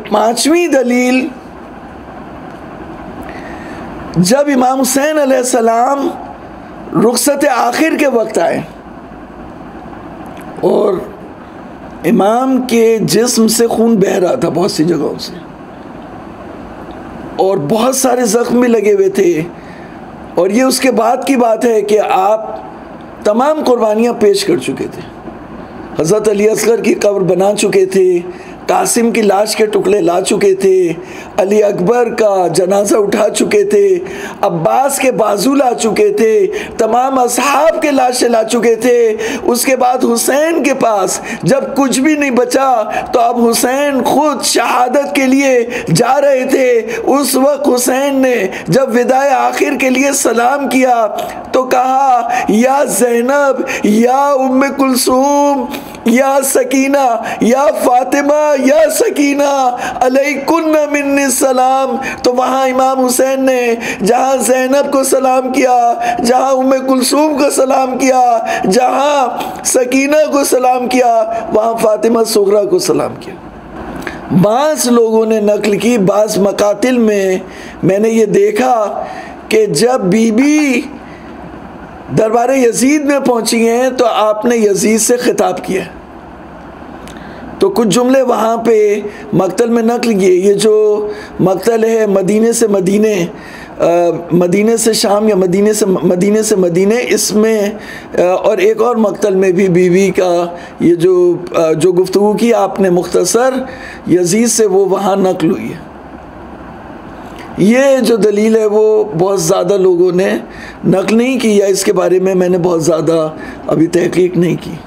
पांचवी दलील, जब इमाम हुसैन सलाम रुखसत आखिर के वक्त आए और इमाम के जिस्म से खून बह रहा था बहुत सी जगहों से, और बहुत सारे ज़ख्म भी लगे हुए थे, और ये उसके बाद की बात है कि आप तमाम कुर्बानियाँ पेश कर चुके थे। हज़रत अली असगर की कब्र बना चुके थे कासिम की लाश के टुकड़े ला चुके थे, अली अकबर का जनाजा उठा चुके थे, अब्बास के बाजू ला चुके थे, तमाम असहाब के लाशें ला चुके थे। उसके बाद हुसैन के पास जब कुछ भी नहीं बचा तो अब हुसैन खुद शहादत के लिए जा रहे थे। उस वक्त हुसैन ने जब विदाय आखिर के लिए सलाम किया तो कहा, या जैनब, या उम्म कुलसूम या सकीना, या फातिमा, या सकीना, अलैकुन्न मिन्नी सलाम। तो वहाँ इमाम हुसैन ने, जहाँ जैनब को सलाम किया, जहाँ उम कुलसूम को सलाम किया, जहाँ सकीना को सलाम किया, वहाँ फातिमा सुगरा को सलाम किया। बास लोगों ने नकल की, बास मकातिल में। मैंने ये देखा कि जब बीबी दरबार यजीद में पहुँची हैं तो आपने यजीद से ख़िताब किया। तो कुछ जुमले वहाँ पे मकतल में नकल किए। ये जो मकतल है मदीने से मदीने आ, मदीने से शाम या मदीने से मदीने से मदीने इसमें और एक और मकतल में भी बीवी का ये जो आ, जो गुफ्तु की आपने मुख्तसर यजीज़ से वो वहाँ नकल हुई है। ये जो दलील है वो बहुत ज़्यादा लोगों ने नकल नहीं की या इसके बारे में मैंने बहुत ज़्यादा अभी तहकीक नहीं की।